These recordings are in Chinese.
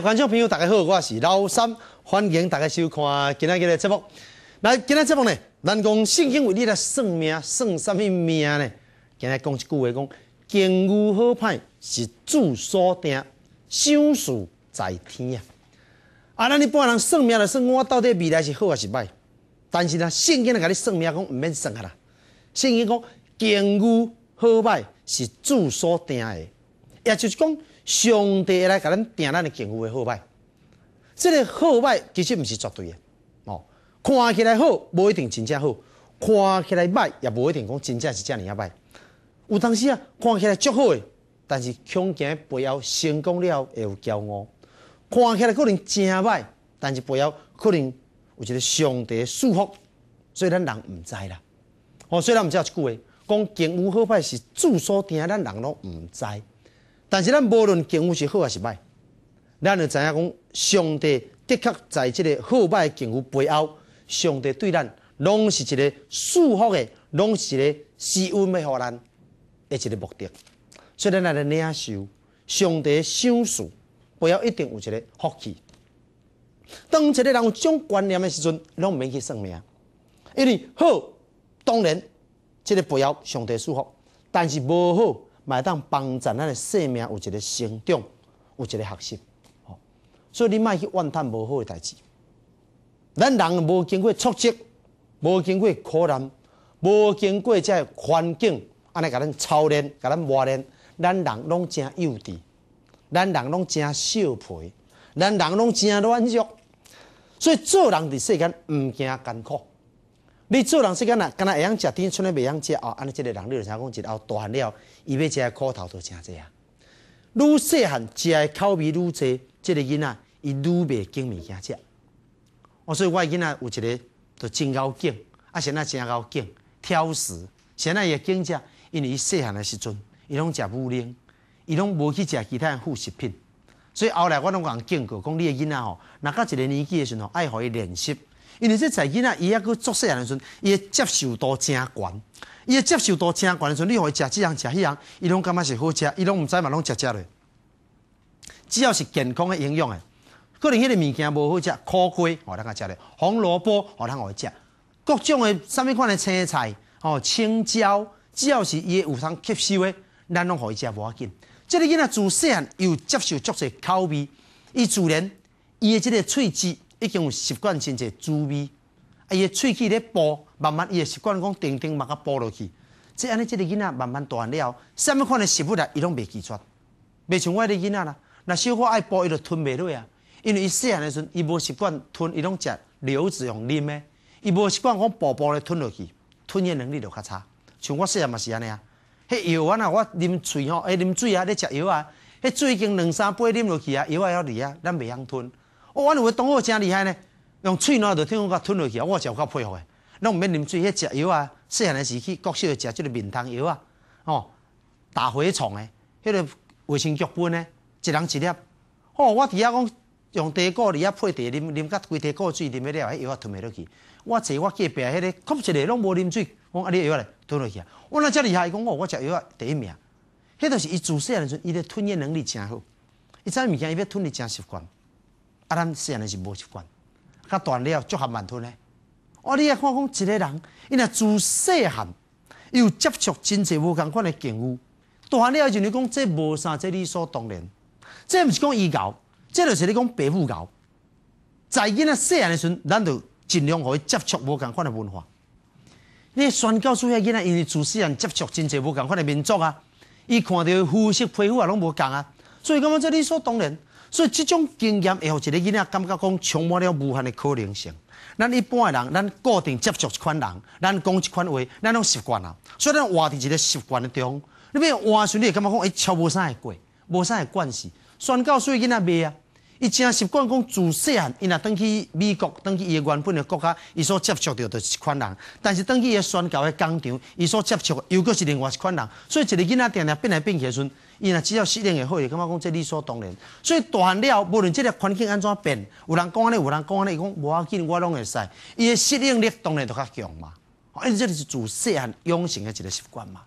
观众朋友大家好，我是老三，欢迎大家收看今日的节目。来，今日节目呢，咱讲圣经为你来算命，算什么命呢？今日讲一句话，讲金牛好歹是主所定，想事在天啊。啊，咱一般人算命来算，我到底未来是好还是歹？但是呢，圣经来甲你算命，讲唔免算啊啦。圣经讲金牛好歹是主所定的，也就是讲。上帝来甲咱定咱的境遇的好歹，这个好歹其实毋是绝对的哦。看起来好，无一定真正好；看起来歹，也无一定讲真正是遮尔啊歹。有当时啊，看起来足好的，但是恐惊背后成功了会有骄傲；看起来可能真歹，但是背后可能有一个上帝的束缚，所以咱人毋知啦。哦，虽然毋知有一句话，讲境遇好歹是主所定，咱人拢毋知。但是咱无论境遇是好还是歹，咱就知影讲，上帝的确在即个好歹境遇背后，上帝对咱拢是一个祝福的，拢是一个施恩要互咱的一个目的。所以咱来领受上帝赏赐背后一定有一个福气。当一个人有种观念的时阵，拢毋免去算命，因为好当然即个背后上帝祝福，但是无好。买当帮助咱的生命有一个成长，有一个学习，吼。所以你莫去怨叹无好的代志。咱人无经过挫折，无经过苦难，无经过这环境，安尼甲咱操练，甲咱磨练，咱人拢真幼稚，咱人拢真小皮，咱人拢真软弱。所以做人伫世间毋惊艰苦。你做人世间啊，敢若会晓食甜，剩咧袂晓食哦。安尼即个人，你就听讲，一后大汉了，伊要食的苦头都诚济啊。愈细汉食的口味愈济，即个囡仔伊愈袂拣物件食。哦，所以我囡仔有一个就真够拣，啊，现在真够拣，挑食。现在也拣食，因为伊细汉的时阵，伊拢食牛奶，伊拢无去食其他副食品。所以后来我拢讲警告，讲你的囡仔吼，若到一个年纪的时阵，爱互伊练习。因为这仔囡仔伊还佫作细汉的时阵，伊的接受度真悬，伊的接受度真悬的时阵，你互伊食即样食迄样，伊拢感觉是好食，伊拢毋知嘛，拢食食咧。只要是健康的营养的，可能迄个物件无好食，苦瓜哦，咱甲食咧，红萝卜哦，咱互伊食，各种的啥物款的青菜哦，青椒，只要是伊有通吸收的，咱拢互伊食无要紧。即个囡仔自细汉又接受足侪口味，伊自然伊的即个喙齿。已经有习惯真侪滋味，啊，伊的喙齿咧剥，慢慢伊会习惯讲叮叮慢慢剥落去。即安尼，即个囡仔慢慢大了，什么款的食物啊，伊拢袂记住。袂像我的囡仔啦，那小可爱剥，伊就吞袂落啊。因为伊细汉的时阵，伊无习惯吞，伊拢食流子用啉的，伊无习惯讲薄薄咧吞落去，吞咽能力就较差。像我细汉嘛是安尼啊，迄药丸啊，我啉喙吼，哎啉水啊，咧食药啊，迄水已经两三杯啉落去啊，药啊还伫啊，咱袂晓吞。我有个同学真厉害呢，用喙喏就听讲甲吞落去啊！我真有够佩服的。拢毋免啉水，迄食药啊，细汉诶时去国小食即个面汤药啊，哦，打蛔虫诶，迄个卫生局分的，一人一粒。哦，我伫遐讲用茶果伫遐配茶啉，啉甲规茶果水啉了，迄药啊吞袂落去。我坐我隔壁迄个吸一个拢无啉水，讲啊你药来吞落去啊！我那遮厉害，伊讲哦，我食药啊第一名。迄著是伊自细汉时阵，伊的吞咽能力真好，伊知物件伊要吞的真习惯。咱细汉是无习惯，较大了足含慢吞咧。哦，你也看讲一个人，伊若自细汉又接触真济无共款的境遇，大了就你讲这无啥，这理所当然。这毋是讲伊教，这就是你讲爸母教。在囡仔细汉的时阵，咱就尽量互伊接触无共款的文化。你宣教出遐囡仔，因为自细汉接触真济无共款的民族啊，伊看到肤色皮肤也拢无共啊，所以感觉这理所当然。所以这种经验会互一个囡仔感觉讲充满了无限的可能性。咱一般的人，咱固定接触一款人，咱讲一款话，咱拢习惯啊。所以咱活伫一个习惯的中，你要换时，你会感觉讲，哎，超无啥会过，无啥会关系。宣教所以囡仔未啊。伊真习惯讲自细汉，伊若登去美国，登去伊原本的国家，伊所接触到就是一款人。但是登去伊宣教的工场，伊所接触又搁是另外一款人。所以一个囡仔定定变来变去时阵，伊若只要适应会好，伊感觉讲这理所当然。所以大汉了，无论即个环境安怎变，有人讲安尼，有人讲安尼，伊讲无要紧，我拢会使。伊的适应力当然就较强嘛。因为这是自细汉养成的一个习惯嘛。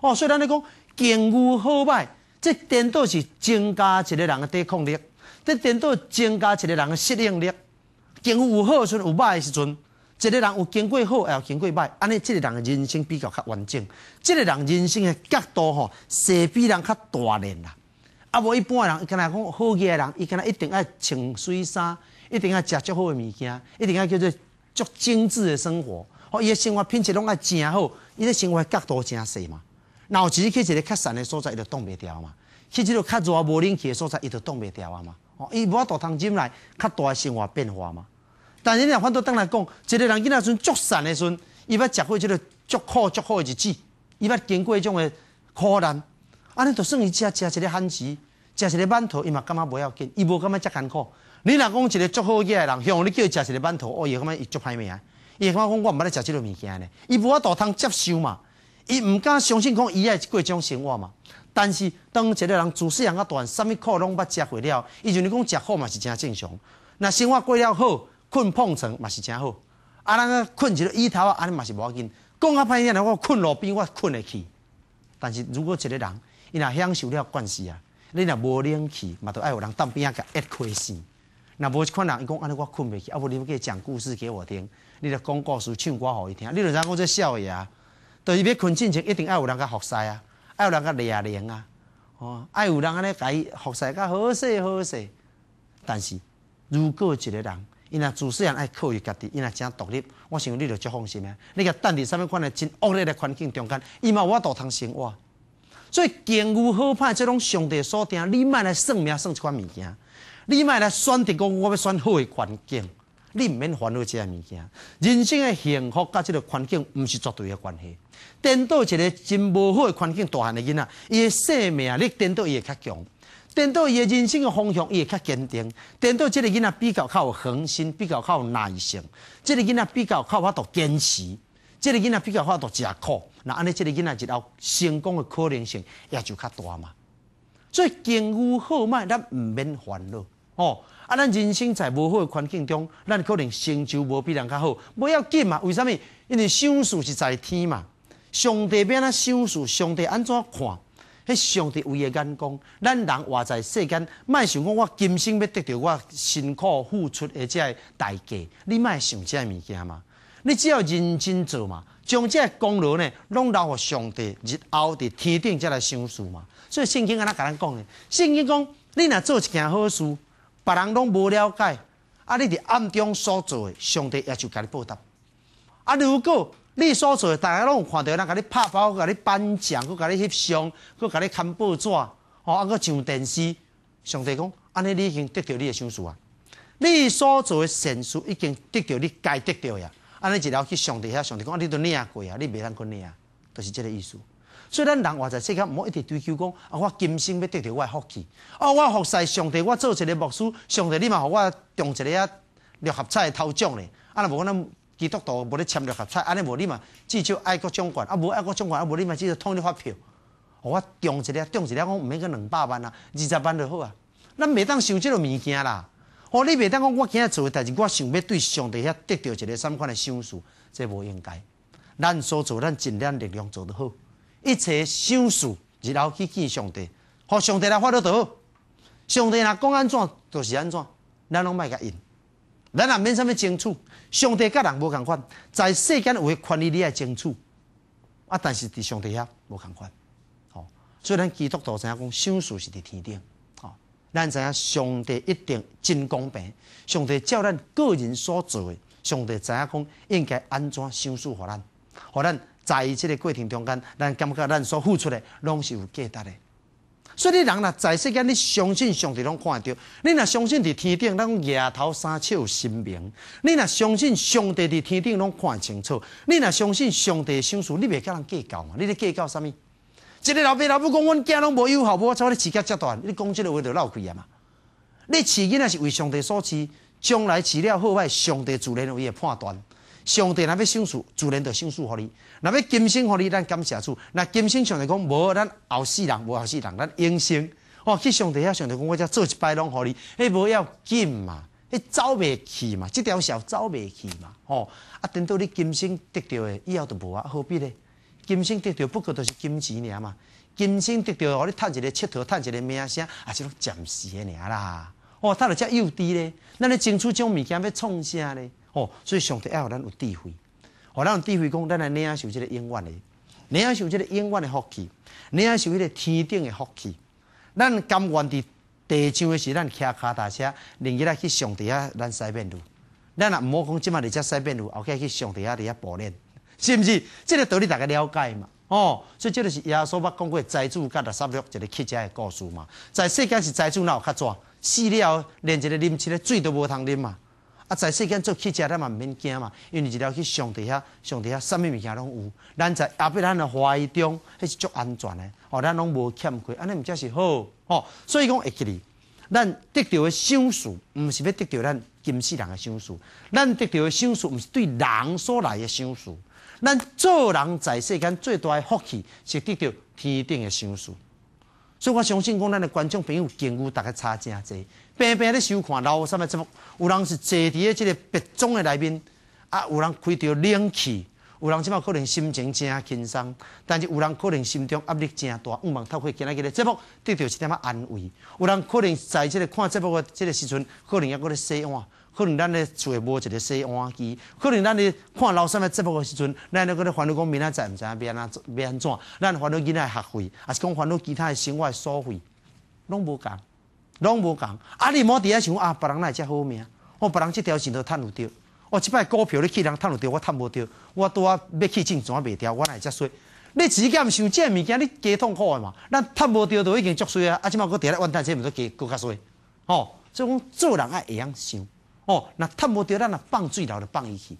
哦，所以咱咧讲境遇好歹，这颠倒是增加一个人的抵抗力。在颠倒增加一个人的适应力。经有有好时阵，有歹的时阵，一个人有经过好，也有经过歹，安尼这个人的人生比较较完整。这个人人生的角度吼，是比人较大练啦。啊，无一般人，伊敢若讲好嘅人，伊敢若一定爱穿水衫，一定爱食足好嘅物件，一定爱叫做足精致的生活。哦，伊的生活品质拢爱真好，伊的生活角度真细嘛。然后只是去一个较散的所在，伊就挡袂掉嘛。去一个较热无冷气的所在，伊就挡袂掉啊嘛。伊无法度通进来较大的生活变化嘛。但是你若反倒当来讲，一个人囡仔阵足散的时阵，伊要食过即个足苦足苦的日子，伊要经过迄种的苦难。安尼就算伊食食一个番薯，食一个馒头，伊嘛感觉无要紧，伊无感觉遮艰苦。你若讲一个足好嘅人，向你叫伊食一个馒头，哦，伊感觉伊足歹命。伊感觉讲我毋捌咧食即个物件呢，伊无法度通接受嘛。伊毋敢相信讲伊爱过种生活嘛。但是当一个人自细汉到大，啥物苦拢捌食过了，伊就你讲食好嘛是真正常。那生活过了好，困碰床嘛是真好。啊，咱个困一个椅头啊，安尼嘛是无要紧。讲啊歹听，我困路边我困会去。但是如果一个人，伊若享受了惯势啊，你若无冷气，嘛都爱有人当边仔甲压开死。若无一款人，伊讲安尼我困袂去，啊无你要给讲故事给我听，你著讲故事唱歌互伊听，你著知影讲这少爷啊，就是要困进前一定爱有人甲服侍啊，爱有人甲掠灵啊，哦，爱有人安尼甲伊服侍甲好势好势。但是如果一个人，伊若自细汉爱靠伊家己，伊若真独立，我想你著足放心啊。你甲等伫啥物款的真恶劣的环境中间，伊嘛有法度通生活。所以，境遇好歹，这种上帝所定，你莫来算命算一款物件，你莫来选择讲我要选好的环境，你毋免烦恼这些物件。人生的幸福甲这个环境，毋是绝对的关系。颠倒一个真无好的环境，大汉的囡仔，伊的生命你颠倒伊会较强，颠倒伊的人生的方向伊会较坚定，颠倒这个囡仔比较较有恒心，比较较有耐性，这个囡仔比较较法度坚持。这个囡仔比较法度食苦，那安尼这个囡仔日后成功的可能性也就较大嘛。所以境遇好歹，咱毋免烦恼哦。啊，咱人生在无好的环境中，咱可能成就无比人较好，不要紧嘛。为什么？因为想事是在天嘛。上帝变啊想事，上帝安怎看？迄上帝为的眼光，咱人活在世间，莫想讲我今生要得到我辛苦付出的这代价，你莫想这物件嘛。你只要认真做嘛，将这功劳呢，拢留互上帝日后伫天顶才来享受嘛。所以圣经安怎甲咱讲呢？圣经讲，你若做一件好事，别人拢无了解，啊，你伫暗中所做的，上帝也就甲你报答。啊，如果你所做的，大家拢有看到，人甲你拍包，甲你颁奖，佮甲你翕相，佮甲你看报纸，吼，啊，佮上电视，上帝讲，安尼你已经得到你的享受啊。你所做的善事已经得到你该得到呀。安尼一条去上帝遐，上帝讲你都领过啊，你袂当去领，就是这个意思。所以咱人活在世间，毋好一直追求讲啊，我今生要得到我福气。哦，我服侍上帝，我做一个牧师，上帝你嘛互我中一个啊六合彩头奖咧。啊，若无咱基督徒无咧签六合彩，安尼无你嘛至少爱国奖券，啊无爱国奖券，啊无你嘛至少统一发票。我中一个中一个，讲毋免个两百万啊，二十万就好啊。咱袂当想即个物件啦。哦，你袂当讲我今日做的代志，我想要对上帝遐得到一个什款的享受，这无应该。咱所做，咱尽量力量做得好，一切享受，日后去见上帝，互上帝来发落倒。上帝若讲安怎，就是安怎，咱拢莫甲应。咱也免啥物争取，上帝甲人无共款，在世间有诶权利你爱争取，啊，但是伫上帝遐无共款。吼，所以咱基督徒知影讲，享受是伫天顶。吼咱知影上帝一定真公平，上帝照咱个人所做诶，上帝知影讲应该安怎享受互咱，互咱在即个过程中间，咱感觉咱所付出的拢是有价值的。所以你人若在世间，你相信上帝拢看得到；你若相信伫天顶，咱夜头三尺有神明；你若相信上帝伫天顶拢看清楚；你若相信上帝享受，你袂甲人计较嘛？你咧计较啥物？一个老爸老母讲，阮囝拢无有效，无我操你饲甲遮大，你讲即个话就闹亏啊嘛！你饲囡仔是为上帝所饲，将来饲了好歹，上帝自然有伊的判断。上帝若要享受，自然就享受互你；若要金星互你，咱感谢主。那金星上帝讲无，咱后世人无后世人，咱永生哦。去上帝遐上帝讲，我则做一摆拢互你，迄无要紧嘛，迄走袂去嘛，即条小走袂去嘛。哦，啊，等到你金星得到的，以后就无啊，何必呢？金星得到不过都是金钱尔嘛，金星得到，互你趁一个佚佗，趁一个名声，也是拢暂时的尔啦。哦，他就遮幼稚咧。咱咧争取种物件要创啥咧？哦，所以上帝要互咱有智慧，互咱有智慧讲，咱来领受即个永远的，领受即个永远的福气，领受迄个天顶的福气。咱甘愿伫地上的时，咱骑脚踏车，另日来去上帝遐咱西边路。咱也毋好讲即马伫遮西边路，后盖去上帝遐伫遐步练，是毋是？即个道理大家了解嘛？哦，所以这个是耶稣捌讲过财主甲六十六一个乞丐的故事嘛。在世间是财主哪有较怎？死了连一个啉七个水都无通啉嘛。啊，在世间做乞家咱嘛毋免惊嘛，因为一条去上帝遐，上帝遐啥物物件拢有。咱在后壁咱的怀中，迄是足安全的。哦，咱拢无欠亏，安尼毋则是好。哦，所以讲会记哩，咱得到的享受，毋是要得到咱今世人的享受，咱得到的享受，毋是对人所来的享受。咱做人在世间最大的福气是得到天顶的享受，所以我相信讲咱的观众朋友、经有大概差真济，平平咧收看老三的节目，有人是坐伫咧即个别庄的内面，啊，有人开着冷气，有人即马可能心情真轻松，但是有人可能心中压力真大，毋望透过今仔日的节目得到一点仔安慰，有人可能在即个看节目诶即个时阵，可能抑搁咧洗碗。可能咱咧厝诶无一个洗碗机，可能咱咧看老三的节目诶时阵，咱咧搁咧烦恼讲明仔载毋知影变安变安怎，咱烦恼囡仔学费，还是讲烦恼其他诶生活诶所费，拢无共，拢无共。啊，你莫伫遐想啊，别人会遮好命，我别人即条线都趁有着，我即摆股票你去人趁有着，我趁无着，我拄啊要去进怎袂掉，我会遮说，你自己毋想这物件，你加痛苦诶嘛？咱趁无着都已经足衰啊，啊，即摆搁伫咧怨叹，这毋都加搁较衰，哦，所以讲做人爱会晓想。哦，那趁无着，咱若放水流就放伊去。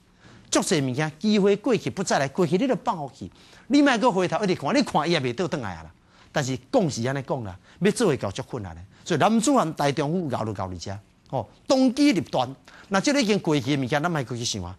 足侪物件，机会过去不再来，过去你就放互去。你莫搁回头一直看，你看伊也袂倒转来啊啦。但是讲是安尼讲啦，要做会到足困难的。所以男子汉大丈夫熬就熬伫遮。哦，当机立断。那即个已经过去的物件，咱莫搁去想啊。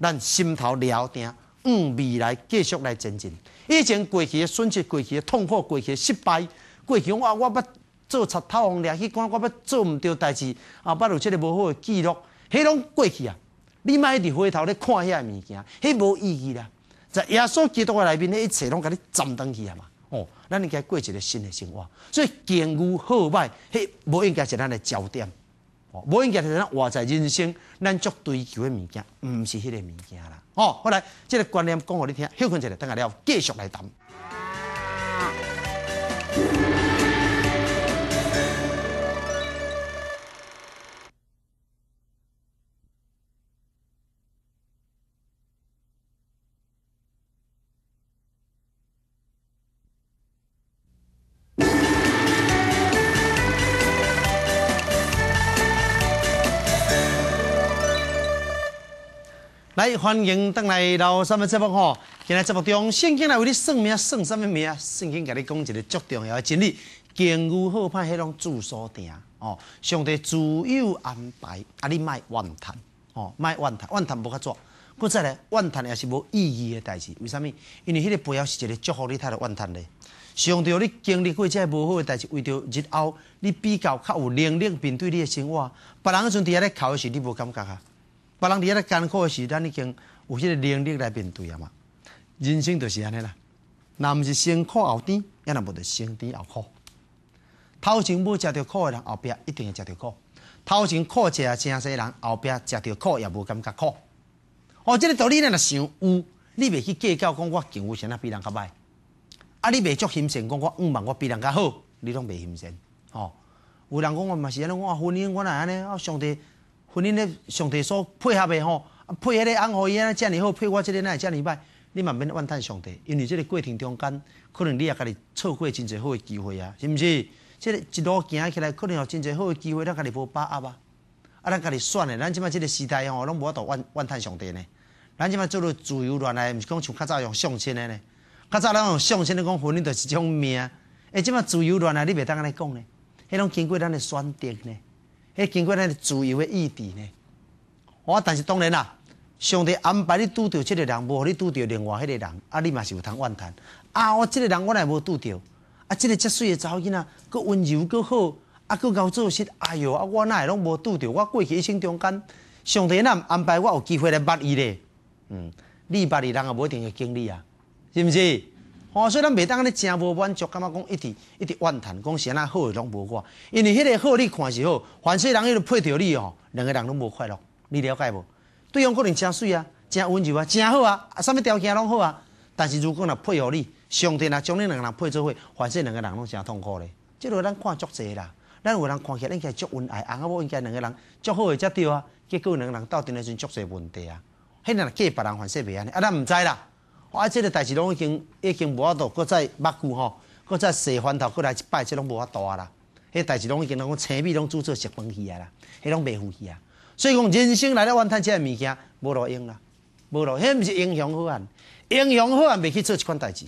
咱心头了定，往未来继续来前进。以前过去的损失，过去的痛苦，过去的失败，过去我我捌做贼偷王掠去关，我捌做毋对代志，啊，捌有即个无好的记录。迄拢过去啊！你莫一直回头咧看遐物件，迄无意义啦。在耶稣基督的内面，咧一切拢甲你斩断去啊嘛！哦，咱应该过一个新的生活。所以境遇好歹，迄无应该是咱的焦点。哦，无应该是咱活在人生，咱足追求的物件，毋是迄个物件啦。哦，后来即个观念讲互你听，休困一下，等下了继续来谈。来，欢迎登来老三的节目吼！今日节目中，圣经来为你算命，算什么命？圣经甲你讲一个足重要的真理：境遇好歹，迄种住所定哦。上帝自有安排，啊，你莫怨叹哦，莫怨叹，怨叹无较做。搁再来，怨叹也是无意义的代志。为什么？因为迄个背后是一个祝福，你太多怨叹咧。上帝，你经历过这无好的代志，为着日后你比较较有能力面对你的生活，别人迄阵伫遐咧哭的时，你无感觉啊？别人伫遐咧艰苦诶时，咱已经有迄个能力来面对啊嘛。人生就是安尼啦，若毋是先苦后甜，也若无得先甜后苦。头前无食着苦诶人，后壁一定会食着苦。头前苦食真济人，后壁食着苦也无感觉苦。哦，这个道理咱若想有，你袂去计较讲我境遇先啊比人较歹，啊你袂足欣赏讲我五万我比人较好，你拢袂欣赏。哦，有人讲我嘛是安尼，我婚姻我若安尼，我上帝。婚姻咧，上帝所配合的吼，配合咧安好伊安尼遮尔好，配我即个哪会遮尔歹？你嘛免怨叹上帝，因为即个过程中间，可能你也家己错过真侪好的机会啊，是毋是？即个一路行起来，可能有真侪好的机会，咱家己无把握啊。啊，咱家己选的，咱即摆即个时代吼，拢无法度怨怨叹上帝呢。咱即摆做了自由恋爱，毋是讲像较早用相亲的呢。较早咱用相亲的讲婚姻就是一种命。诶，即摆自由恋爱你袂当安尼讲呢？迄种经过咱的选择呢？迄经过咱的自由的意志呢？我但是当然啦，上帝安排你拄着即个人，无互你拄着另外迄个人，啊，你嘛是有通怨叹。啊，我即个人我来无拄着，啊，即个遮水的查某囡仔，佫温柔佫好，啊，佫够做事，哎哟，啊，我哪会拢无拄着？我过去一生中间，上帝哪安排我有机会来捌伊咧？嗯，你捌伊人也无一定会经历啊，是毋是？哦，所以咱袂当安尼真无满足，感觉讲一直一直怨叹，讲是安那好的拢无我，因为迄个好你看是好，凡世人伊就配着你哦，两个人拢无快乐，你了解无？对方可能真水啊，真温柔啊，真好啊，啊，啥物条件拢好啊，但是如果若配合你，上帝若将你两个人配做伙，凡世两个人拢真痛苦咧。即落咱看足济啦，咱有人看起来应该足恩爱，翁仔某应该两个人足好诶才对啊，结果两个人斗阵诶时阵足济问题啊，迄若计别人凡世袂安尼，啊，咱毋知啦。啊！即个代志拢已经已经无法度，搁再目久吼，搁再洗翻头，搁来一摆，即拢无法度啊啦！迄代志拢已经讲青米拢煮做食饭去啊啦，迄拢袂赴去啊！所以讲人生来了，怨叹即个物件无路用啦，无路，迄毋是英雄好汉，英雄好汉袂去做即款代志，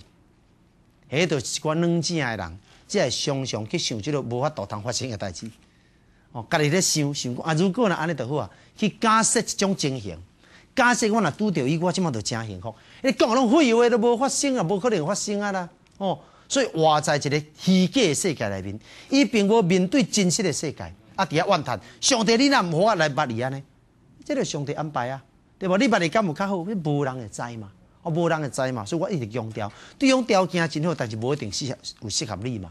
迄就是一寡软正诶人，即系常常去想即个无法度通发生诶代志。哦，家己咧想想啊，如果若安尼就好啊，去假设即种情形。假设我若拄着伊，我即满就真幸福。你讲拢废话都无发生啊，无可能发生啊啦！哦，所以活在一个虚假的世界内面，伊并无面对真实的世界，啊，伫遐怨叹上帝，你若毋好来捌伊安尼，这个上帝安排啊，对无？你捌伊敢有较好？无人会知嘛，哦，无人会知嘛，所以我一直强调，对种条件真好，但是无一定适合有适合你嘛。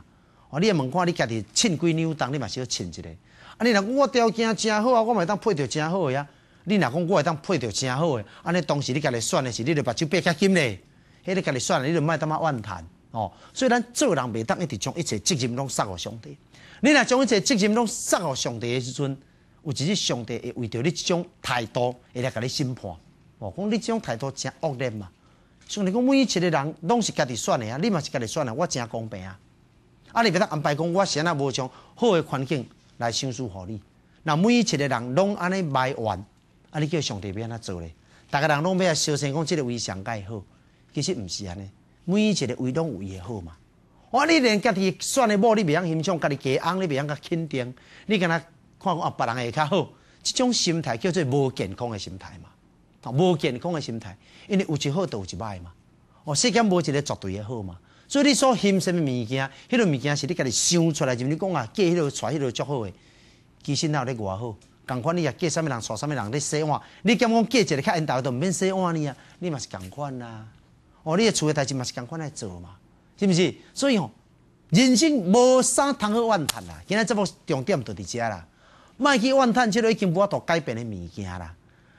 哦，你问看你家己称几扭重，你嘛是要称一个。啊，你若讲我条件真好啊，我嘛当配着真好呀。你若讲我会当配着真好诶，安尼当时你家己选诶是，你著把手掰较紧咧。迄个家己选诶，你著莫当啊怨叹哦。所以咱做人袂当一直将一切责任拢撒互上帝。你若将一切责任拢撒互上帝诶时阵，有一日上帝会为着你即种态度，会来甲你审判。哦，讲你即种态度真恶劣嘛。上帝讲每一个人拢是家己选诶啊，你嘛是家己选诶，我真公平啊。啊，你袂当安排讲我先啊无将好诶环境来相处互你。那每一个人拢安尼埋怨。啊！你叫上帝要安怎做咧？大家人拢要小心讲，即个位上介好，其实毋是安尼。每一个位拢有伊好嘛。我你连家己选的某，你袂晓欣赏；家己家翁，你袂晓甲肯定。你敢若看讲，别人会较好，即种心态叫做无健康的心态嘛。无健康的心态，因为有一好，就有一歹嘛。哦，世间无一个绝对的好嘛。所以你所欣什么物件，迄个物件是你家己想出来，就你讲啊，嫁迄个娶迄个足好的，其实哪有咧偌好？共款你也嫁啥物人，娶啥物人，你洗碗，你兼讲嫁一个较缘投都毋免洗碗呢啊？你嘛是共款啦。哦，你诶厝诶代志嘛是共款来做嘛，是毋是？所以吼，人生无啥通好怨叹啦。今仔这部重点就伫遮啦，莫去怨叹，即个已经无法度改变诶物件啦。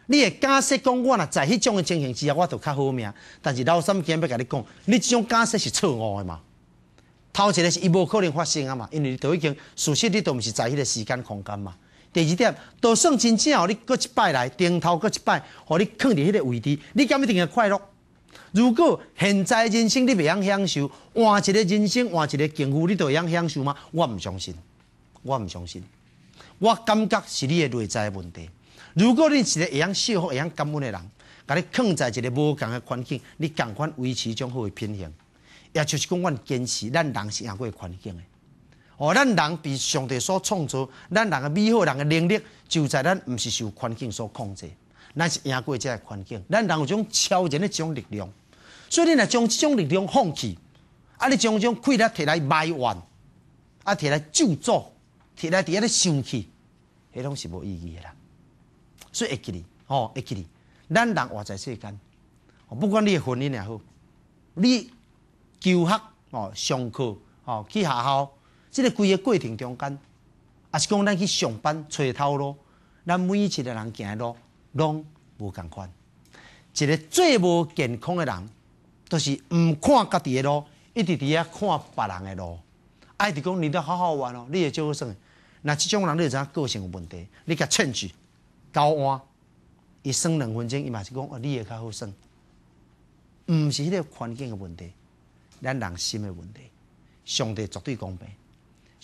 你会假设讲，我若在迄种诶情形之下，我就较好命。但是老三今要甲你讲，你即种假设是错误诶嘛。头一个是伊无可能发生啊嘛，因为你都已经事实，你都毋是在迄个时间空间嘛。第二点，就算真正哦，你搁一摆来，顶头搁一摆，互你放伫迄个位置，你敢一定会快乐？如果现在人生你袂晓享受，换一个人生，换一个境遇，你都会晓享受吗？我毋相信，我毋相信。我感觉是你的内在问题。如果你是一个会晓幸福、会晓感恩的人，甲你放在一个无共的环境，你共款维持种好的平衡，也就是讲，阮坚持，咱人是赢过环境的。哦，咱人被上帝所创造，咱人的美好，人的能力就在咱毋是受环境所控制，咱是赢过这个环境。咱人有种超人的这种力量，所以你若将这种力量放弃，啊，你将这种快乐摕来埋怨，啊，摕来咒诅，摕来伫遐咧生气，迄拢是无意义的啦。所以会记哩，哦，会记哩，咱人活在世间，不管你的婚姻也好，你求学哦，上课哦，去学校。这个规个过程中间，也是讲咱去上班找头路，咱每一个人行的路拢无共款。一个最无健康的人，都是毋看家己的路，一直伫遐看别人的路。爱直讲你都好好玩哦，你会做好耍。那这种人你知影个性有问题，你甲劝去交换，伊算两分钟，伊嘛是讲哦，你会较好算。毋是迄个环境的问题，咱人心的问题。上帝绝对公平。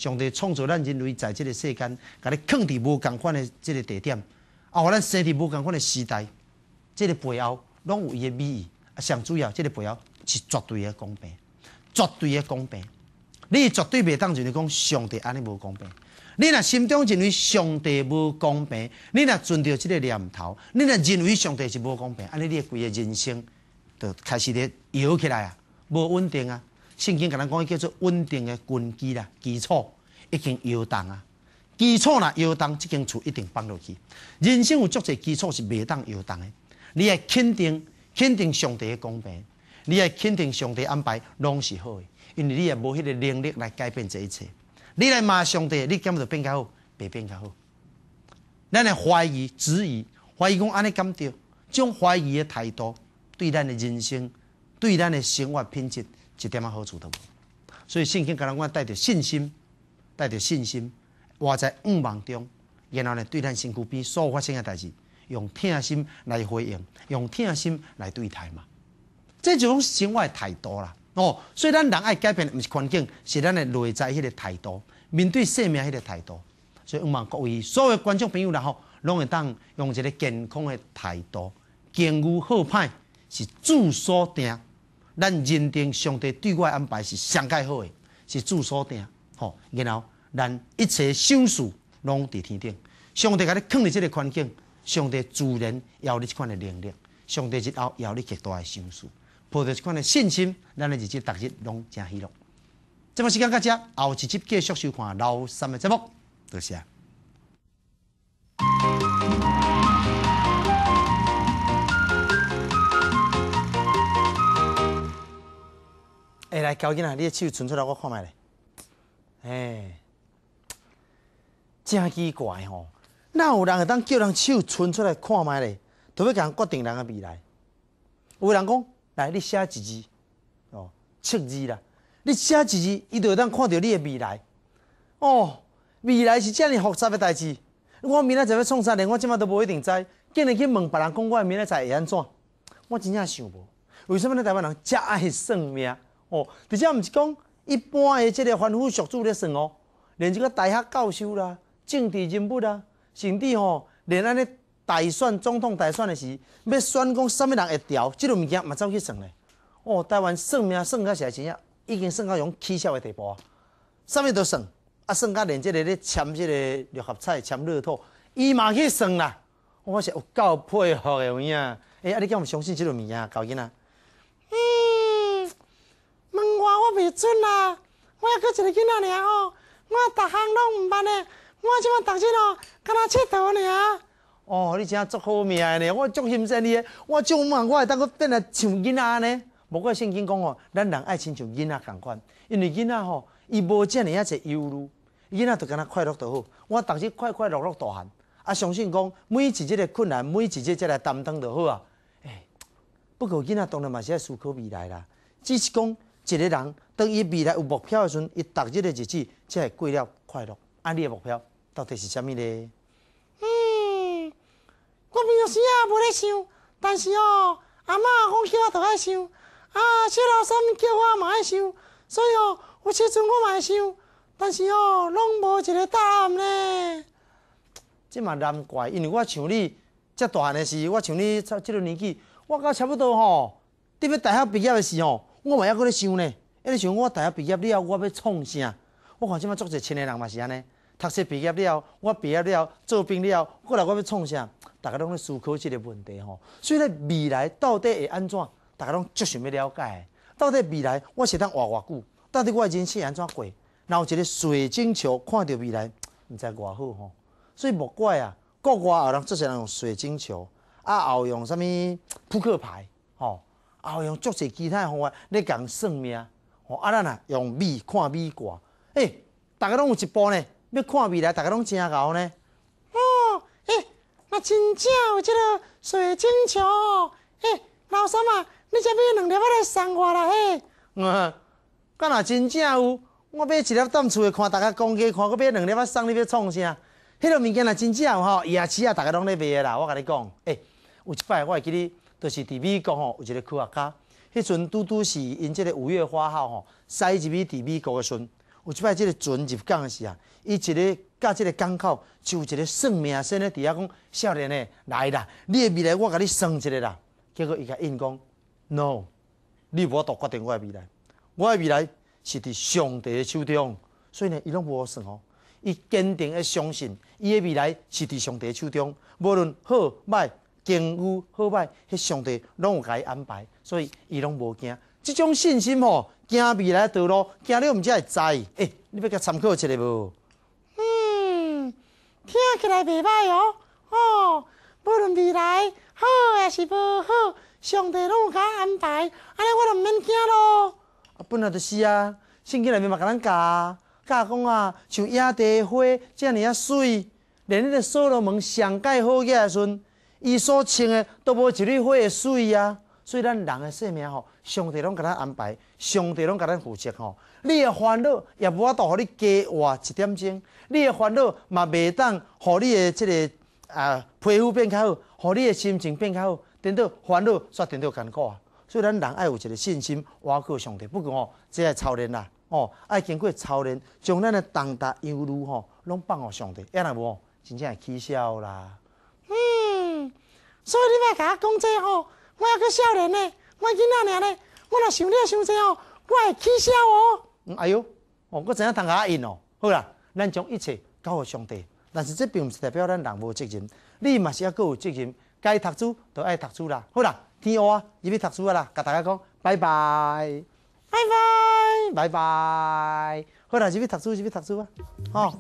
上帝创造咱人类在这个世间，甲你放伫无共款的即个地点，啊，咱生伫无共款的时代，即个背后拢有伊的美意。啊，上主要，即个背后是绝对的公平，绝对的公平。你绝对袂当认为讲上帝安尼无公平。你若心中认为上帝无公平，你若存着即个念头，你若认为上帝是无公平，安尼你规个人生就开始咧摇起来啊，无稳定啊。圣经甲咱讲，伊叫做稳定的根基啦，基础已经摇动啊。基础若摇动，即间厝一定放落去。人生有足侪基础是袂当摇动的。你要肯定，肯定上帝的公平，你要肯定上帝安排拢是好的，因为你也无迄个能力来改变这一切。你来骂上帝，你根本就变较好，袂变较好。咱来怀疑、质疑，怀疑讲安尼敢对？种怀疑的态度，对咱的人生、对咱的生活品质一点仔好处都无。所以圣经甲咱讲带着信心，带着信心，活在五望中，然后呢，对咱身躯边所发生的代志，用听心来回应，用听心来对待嘛。这种生活的态度啦，哦，所以咱人爱改变的，毋是环境，是咱的内在迄个态度，面对生命迄个态度。所以，希望各位所有观众朋友啦吼，拢会当用一个健康的态度，健有好歹是主所定。咱认定上帝对我的安排是上盖好的，是主所定。吼，然后咱一切想事拢伫天顶。上帝甲你放伫即个环境，上帝自然要你即款的能力，上帝日后要你极大的想事。抱着这款的信心，咱的日子逐日拢真喜乐。这么时间到这，后一集继续收看老三的节目，多谢。来，交囡仔，你的手伸出来，我看卖咧。哎，真奇怪吼，哪有人会当叫人手伸出来看卖咧？特别讲决定人的未来。有人讲。来，你写一字，哦，七字啦。你写一字，伊就会当看到你的未来。哦，未来是这样复杂的代志。我明仔载要创啥，连我即马都无一定知。竟然去问别人讲，我明仔载会安怎？我真正想无。为什么咱台湾人遮爱算命？哦，而且毋是讲一般的即个凡夫俗子咧算哦，连即个大学教授啦、政治人物啦，甚至吼连安尼。大选总统大选的时，要选讲什么人会调，即种物件嘛走去算咧。哦，台湾算命算到是真正已经算到用起笑的地步啊！什么都算，啊算到连即个咧签即个六合彩、签乐透，伊嘛去算啦。我是有够配合的有影。哎，啊你敢有相信即种物件？搞囡仔？嗯，问我我袂准啦。我还佫一个囡仔尔吼，我逐项拢毋捌咧。我即摆逐日哦，敢若佚佗尔。哦，你真足好命呢！我足欣赏你，我种梦我会当个变来像囡仔呢。无怪圣经讲哦，咱人爱亲像囡仔共款，因为囡仔吼，伊无遮尔啊侪忧虑，囡仔就敢若快乐就好。我逐日快快乐乐大汉，啊，相信讲每一日个困难，每一日个来担当就好啊。哎，不过囡仔当然嘛是爱思考未来啦。只是讲一个人当伊未来有目标的时阵，伊逐日的日子才会过了快乐。啊，你的目标到底是啥物呢？我平常时啊无咧想，但是哦，阿嬷讲叫我都爱想，啊，谢老三叫我嘛爱想，所以哦，有时阵我嘛会想，但是哦，拢无一个答案呢。即嘛难怪，因为我像你遮大汉的时，我像你差即个年纪，我甲差不多吼，伫要大学毕业的时候，我嘛还搁咧想呢。一直想我大学毕业了，我要创啥？我看即马足侪亲的人嘛是安尼，读书毕业了，我毕业了，做兵了，过来我要创啥？大家拢在思考这个问题吼，所以咧未来到底会安怎？大家拢足想要了解，到底未来我是当活偌久？到底我人生安怎过？然后一个水晶球看到未来，毋知偌好吼。所以莫怪啊，国外有人做些人用水晶球，啊，后用啥物扑克牌，吼，后用足侪其他方法咧共算命，吼，啊咱啊用米看米卦，诶，大家拢有一步呢，要看未来，大家拢真牛呢。那真正有即个水晶球，嘿，老三啊，你这买两粒我来送我啦，嘿。嗯，敢若真正有，我买一粒踮厝诶看，大家讲价看，我买两粒我送你要创啥？迄个物件若真正有吼，夜市啊，大家拢咧卖诶啦。我甲你讲，诶，有一摆我会记你，就是伫美国吼，有一个科学家，迄阵拄拄是因即个五月花号吼，驶入去伫美国诶阵，有一摆即个船入港诶时啊，伊一个。甲即个港口就有一个算命先咧，伫遐讲少年诶来啦，你诶未来我甲你算一个啦。结果伊甲因讲，no，你无法度决定我诶未来，我诶未来是伫上帝诶手中，所以呢，伊拢无算哦。伊坚定诶相信，伊的未来是伫上帝手中，无论好歹、经有好歹，迄上帝拢有甲伊安排，所以伊拢无惊。即种信心吼，惊未来道路，惊了毋才会知。诶，你要甲参考一下无？嗯听起来袂歹哦，哦，无论未来好还是无好，上帝拢有甲我安排，安尼我就毋免惊咯。啊，本来就是啊，圣经内面嘛甲咱教，教讲啊，像野地花遮尔啊水，连迄个所罗门上盖好个时阵，伊所穿的都无一粒花的水啊。所以咱人的性命吼，上帝拢甲咱安排，上帝拢甲咱负责吼。你的烦恼也无法度，互你加活一点钟。你的烦恼嘛袂当，互你的即、个啊皮肤变较好，互你的心情变较好。等到烦恼，煞颠倒艰苦啊！所以咱人爱有一个信心，我靠上帝。不过吼，这爱操练啦，哦，爱经过操练，将咱的重担忧虑吼，拢放互上帝。要若无，真正会起笑啦。嗯，所以你莫甲我讲这吼，我还阁少年呢，我囡仔尔呢，我若想了想这吼，我会起笑哦。嗯，哎哟，哦，我知影通甲应哦。好啦，咱将一切交互上帝，但是这并毋是代表咱人无责任，你嘛是要阁有责任。该读书就爱读书啦。好啦，天黑啊，入去读书啊啦。甲大家讲，拜拜，拜拜，拜拜。好啦，入去读书，入去读书啊。吼。